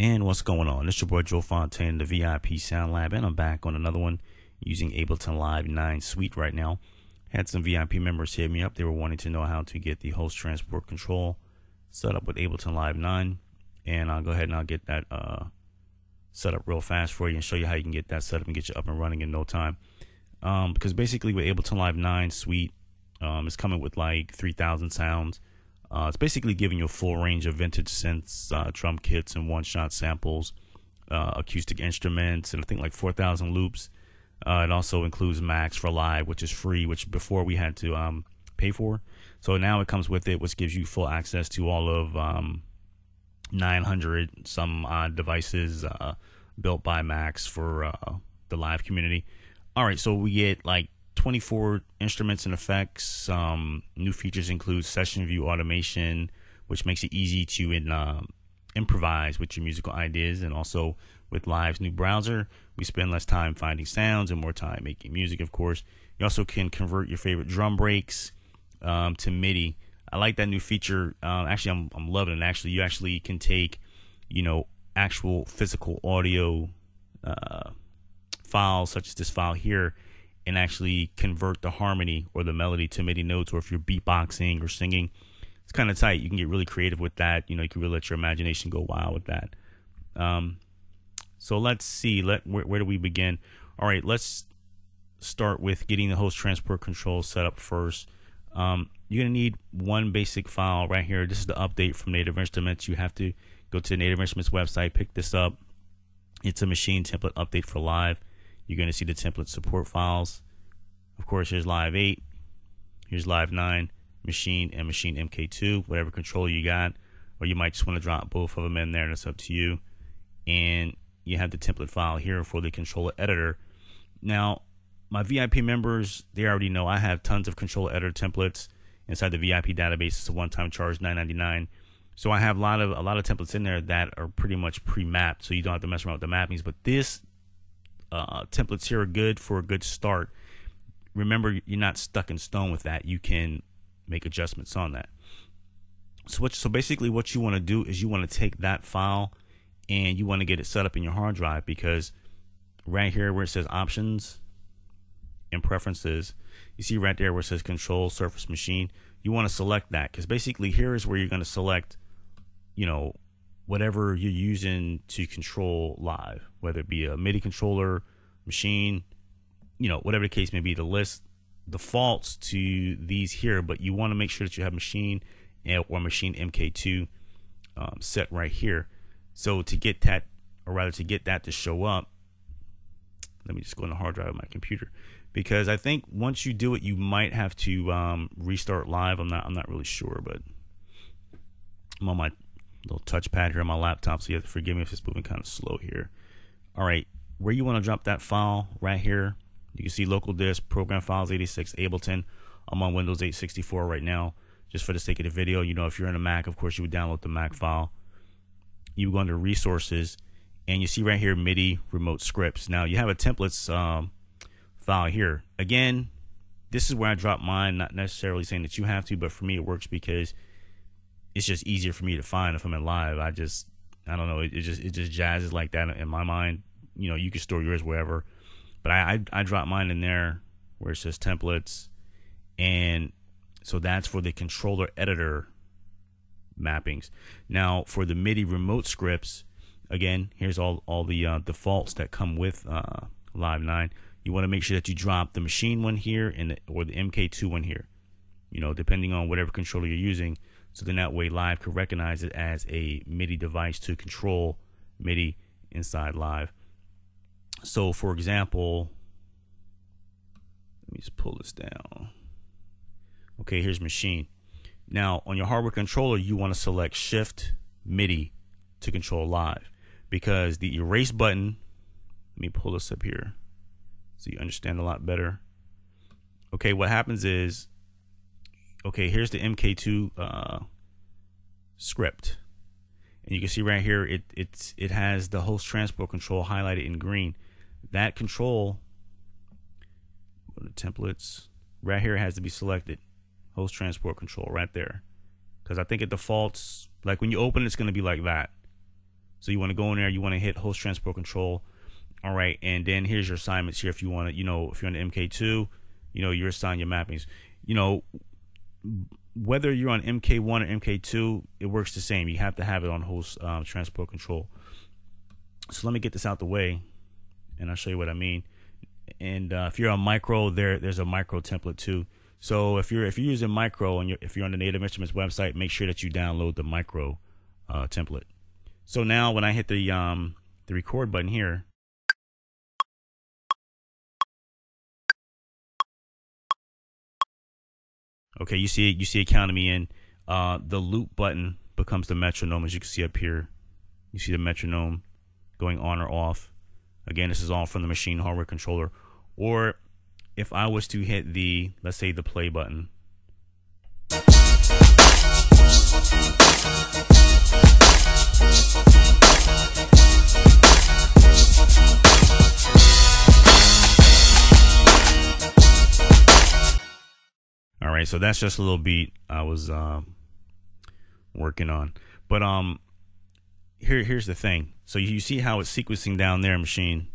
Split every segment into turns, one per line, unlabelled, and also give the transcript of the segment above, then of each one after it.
And what's going on? It's your boy Joe Fontaine, the VIP Sound Lab, and I'm back on another one using Ableton Live 9 Suite right now. Had some VIP members hit me up. They were wanting to know how to get the host transport control set up with Ableton Live 9. And I'll go ahead and I'll get that uh, set up real fast for you and show you how you can get that set up and get you up and running in no time. Um, because basically with Ableton Live 9 Suite, um, it's coming with like 3,000 sounds uh, it's basically giving you a full range of vintage synths, uh, drum kits, and one-shot samples, uh, acoustic instruments, and I think like 4,000 loops. Uh, it also includes Max for Live, which is free, which before we had to um, pay for. So now it comes with it, which gives you full access to all of um, 900 some odd devices uh, built by Max for uh, the live community. All right, so we get like 24 instruments and effects. Um, new features include session view automation, which makes it easy to in, uh, improvise with your musical ideas. And also with Live's new browser, we spend less time finding sounds and more time making music, of course. You also can convert your favorite drum breaks um, to MIDI. I like that new feature. Uh, actually, I'm, I'm loving it. Actually, you actually can take, you know, actual physical audio uh, files, such as this file here, and actually convert the harmony or the melody to MIDI notes, or if you're beatboxing or singing, it's kind of tight. You can get really creative with that. You know, you can really let your imagination go wild with that. Um, so let's see. Let where, where do we begin? All right, let's start with getting the host transport control set up first. Um, you're gonna need one basic file right here. This is the update from Native Instruments. You have to go to the Native Instruments website, pick this up. It's a Maschine template update for live. You're going to see the template support files. Of course, here's Live 8, here's Live 9, Maschine, and Maschine MK2, whatever controller you got. Or you might just want to drop both of them in there, it's up to you. And you have the template file here for the controller editor. Now, my VIP members, they already know I have tons of controller editor templates inside the VIP database. It's a one-time charge, $9.99. So I have a lot of a lot of templates in there that are pretty much pre-mapped, so you don't have to mess around with the mappings. But this uh, templates here are good for a good start. Remember, you're not stuck in stone with that. You can make adjustments on that. So, what, so basically, what you want to do is you want to take that file and you want to get it set up in your hard drive because right here where it says options and preferences, you see right there where it says control surface Maschine, you want to select that because basically here is where you're going to select, you know, whatever you're using to control live, whether it be a MIDI controller, Maschine, you know, whatever the case may be. The list defaults to these here, but you want to make sure that you have Maschine or Maschine MK2 um, set right here. So to get that, or rather to get that to show up, let me just go in the hard drive of my computer because I think once you do it, you might have to um, restart live. I'm not, I'm not really sure, but I'm on my little touchpad here on my laptop, so you have to forgive me if it's moving kind of slow here. All right, where you want to drop that file right here, you can see local disk, program files 86, Ableton. I'm on Windows 864 right now. Just for the sake of the video, you know, if you're in a Mac, of course, you would download the Mac file. You go under resources, and you see right here MIDI remote scripts. Now you have a templates um, file here. Again, this is where I drop mine. Not necessarily saying that you have to, but for me it works because it's just easier for me to find if I'm in live. I just I don't know. It, it just it just jazzes like that in my mind. You know, you can store yours wherever, but I I, I drop mine in there where it says templates, and so that's for the controller editor mappings. Now for the MIDI remote scripts, again, here's all all the uh, defaults that come with uh, Live 9. You want to make sure that you drop the Maschine one here and the, or the MK2 one here. You know, depending on whatever controller you're using. So then that way Live could recognize it as a MIDI device to control MIDI inside Live. So for example, let me just pull this down. Okay, here's Maschine. Now on your hardware controller, you want to select Shift MIDI to control Live because the erase button. Let me pull this up here so you understand a lot better. Okay, what happens is okay, here's the MK2 uh, script. And you can see right here, it it's it has the host transport control highlighted in green. That control, to templates, right here has to be selected. Host transport control right there. Because I think it defaults, like when you open it's going to be like that. So you want to go in there, you want to hit host transport control. All right, and then here's your assignments here. If you want to, you know, if you're on the MK2, you know, you're assigned your mappings. You know, whether you're on MK1 or MK2, it works the same. You have to have it on host um, transport control. So let me get this out the way, and I'll show you what I mean. And uh, if you're on micro, there there's a micro template too. So if you're if you're using micro and you're, if you're on the Native Instruments website, make sure that you download the micro uh, template. So now when I hit the um, the record button here, okay, you see you see me in. Uh, the loop button becomes the metronome, as you can see up here. You see the metronome going on or off. Again, this is all from the Maschine hardware controller. Or if I was to hit the, let's say, the play button. Right, so that's just a little beat I was uh, working on. But um, here here's the thing. So you see how it's sequencing down there, Maschine.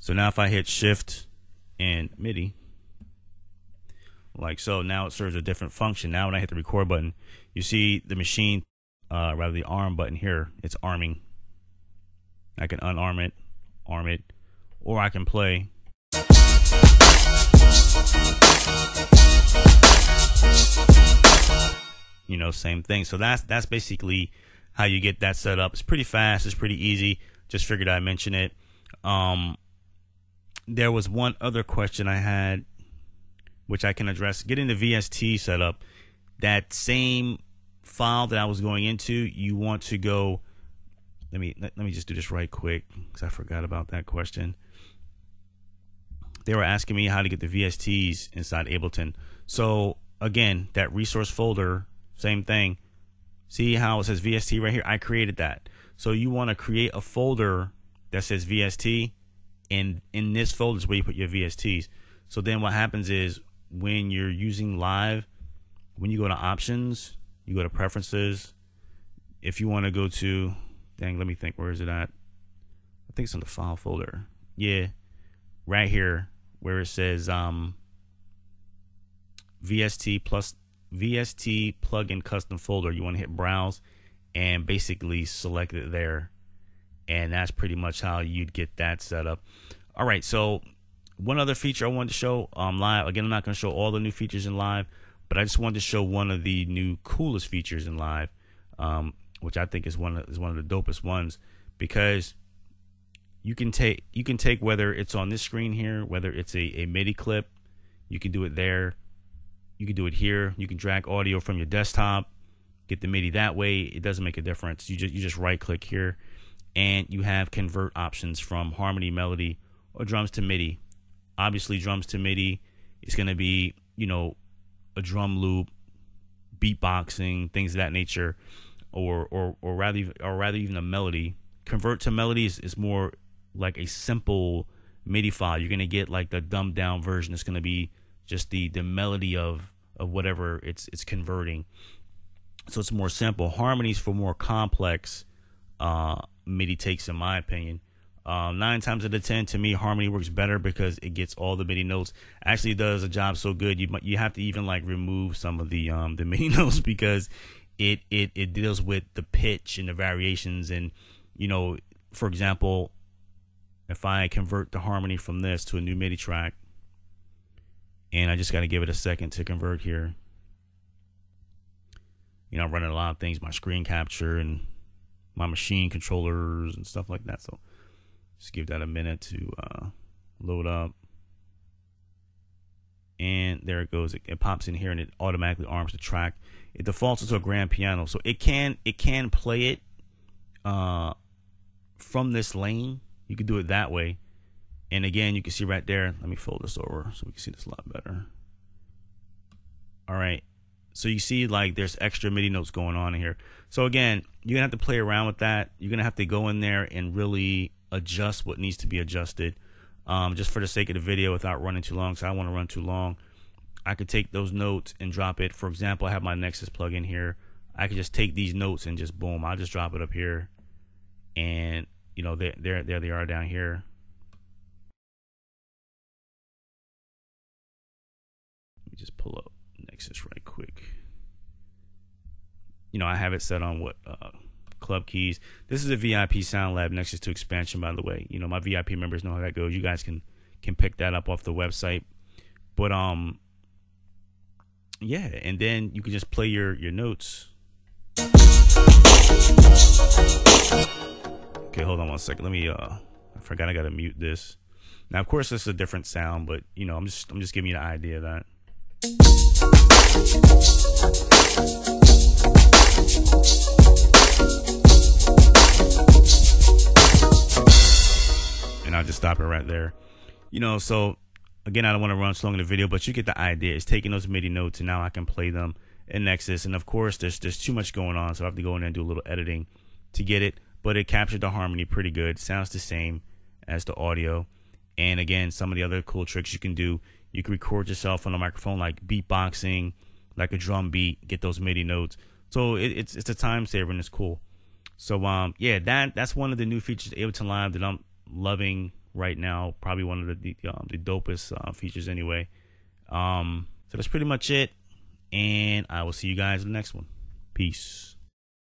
So now if I hit shift and MIDI, like so, now it serves a different function. Now when I hit the record button, you see the Maschine, uh, rather the arm button here, it's arming. I can unarm it, arm it, or I can play. You know, same thing. So that's that's basically how you get that set up. It's pretty fast. It's pretty easy. Just figured I'd mention it. Um, there was one other question I had, which I can address. Getting the VST set up, that same file that I was going into, you want to go. Let me let, let me just do this right quick because I forgot about that question. They were asking me how to get the VSTs inside Ableton. So again, that resource folder, same thing. See how it says VST right here? I created that. So you want to create a folder that says VST and in this folder is where you put your VSTs. So then what happens is when you're using live, when you go to options, you go to preferences. If you want to go to, dang, let me think, where is it at? I think it's in the file folder. Yeah, right here where it says um, VST plus VST plugin custom folder. You want to hit browse and basically select it there and that's pretty much how you'd get that set up. All right, so one other feature I wanted to show um, live. Again, I'm not going to show all the new features in live, but I just wanted to show one of the new coolest features in live, um, which I think is one of, is one of the dopest ones because you can take you can take whether it's on this screen here, whether it's a, a MIDI clip, you can do it there. You can do it here. You can drag audio from your desktop, get the MIDI that way. It doesn't make a difference. You just you just right click here and you have convert options from harmony, melody, or drums to MIDI. Obviously, drums to MIDI is going to be, you know, a drum loop, beatboxing, things of that nature, or or or rather or rather even a melody. Convert to melody is, is more like a simple MIDI file. You're to get like the dumbed down version. It's to be just the the melody of of whatever it's it's converting. So it's more simple. Harmonies for more complex uh, MIDI takes, in my opinion. Um, nine times out of ten, to me, harmony works better because it gets all the MIDI notes. Actually, does a job so good you you have to even like remove some of the um the MIDI notes because it it it deals with the pitch and the variations and you know, for example, if I convert the harmony from this to a new MIDI track, and I just got to give it a second to convert here. You know, I'm running a lot of things, my screen capture and my Maschine controllers and stuff like that. So just give that a minute to uh, load up. And there it goes. It, it, pops in here and it automatically arms the track. It defaults to a grand piano, so it can it can play it uh, from this lane. You can do it that way. And again, you can see right there. Let me fold this over so we can see this a lot better. All right. So you see like there's extra MIDI notes going on in here. So again, you're gonna have to play around with that. You're gonna have to go in there and really adjust what needs to be adjusted. Um, just for the sake of the video without running too long, so I don't want to run too long. I could take those notes and drop it. For example, I have my Nexus plugin here. I could just take these notes and just boom, I'll just drop it up here, and you know, there, there, there they are down here. Let me just pull up Nexus right quick. You know, I have it set on what uh, club keys. This is a VIP Sound Lab Nexus 2 expansion, by the way. You know, my VIP members know how that goes. You guys can can pick that up off the website. But um, yeah, and then you can just play your your notes. Okay, hold on one second. Let me uh I forgot I gotta mute this. Now of course this is a different sound, but you know, I'm just I'm just giving you an idea of that. And I'll just stop it right there. You know, so again, I don't want to run too long in the video, but you get the idea. It's taking those MIDI notes and now I can play them in Nexus. And of course, there's there's too much going on, so I have to go in and do a little editing to get it. But it captured the harmony pretty good. Sounds the same as the audio. And again, some of the other cool tricks you can do. You can record yourself on a microphone, like beatboxing, like a drum beat. Get those MIDI notes. So it, it's it's a time saver and it's cool. So um yeah, that that's one of the new features Ableton Live that I'm loving right now. Probably one of the the, um, the dopest uh, features anyway. Um, so that's pretty much it, and I will see you guys in the next one. Peace.